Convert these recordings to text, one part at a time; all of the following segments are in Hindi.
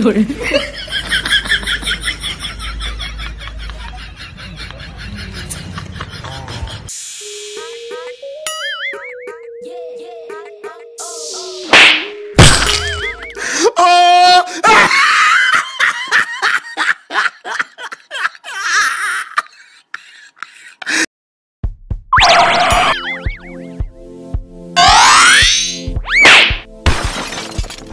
有人。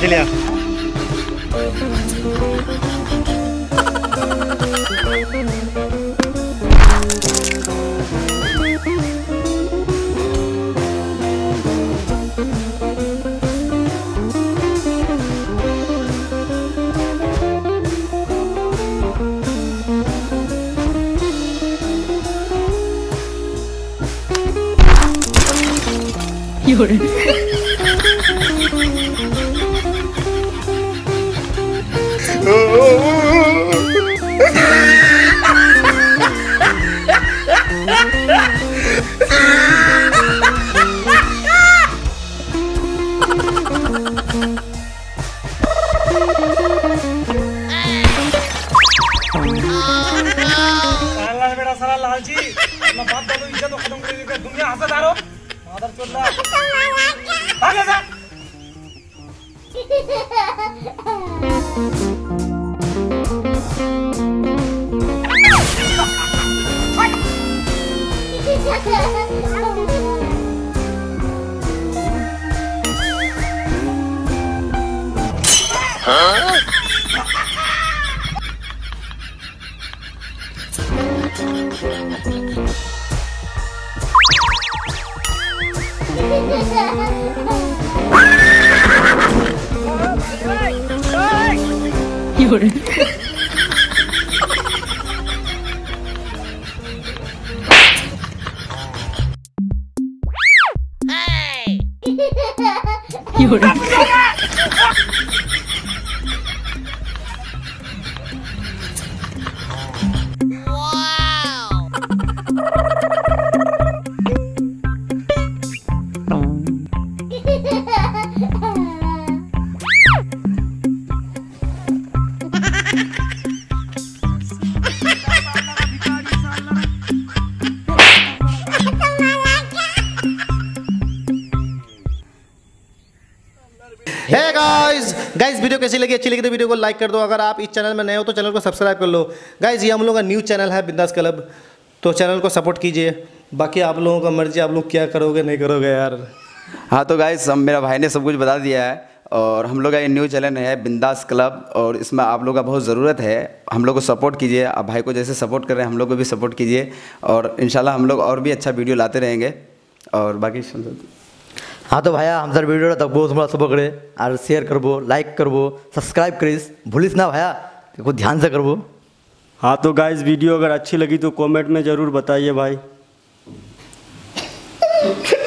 चले आ 有人。সালা লালজি বাপ দাদু ইজ্জত খতম করে দুনিয়া হাসা দাঁড়ো 阿哥，阿哥。有人，有人。है गाइस वीडियो कैसी लगी अच्छी लगी तो वीडियो को लाइक कर दो अगर आप इस चैनल में नए हो तो चैनल को सब्सक्राइब कर लो गाइस ये हम लोग का न्यूज़ चैनल है बिंदास क्लब तो चैनल को सपोर्ट कीजिए बाकी आप लोगों का मर्जी आप लोग क्या करोगे नहीं करोगे यार हाँ तो हम मेरा भाई ने सब कुछ बता दिया है और हम लोग का ये न्यू चैनल है बिंदास क्लब और इसमें आप लोग का बहुत ज़रूरत है हम लोग को सपोर्ट कीजिए आप भाई को जैसे सपोर्ट कर रहे हैं हम लोग को भी सपोर्ट कीजिए और इन हम लोग और भी अच्छा वीडियो लाते रहेंगे और बाकी हाँ तो भैया हमारे वीडियो देखो हमारा सब करे और शेयर करबो लाइक करबो सब्सक्राइब करीस भूलिस ना भैया देखो ध्यान से करबो हाँ तो गाइस वीडियो अगर अच्छी लगी तो कमेंट में ज़रूर बताइए भाई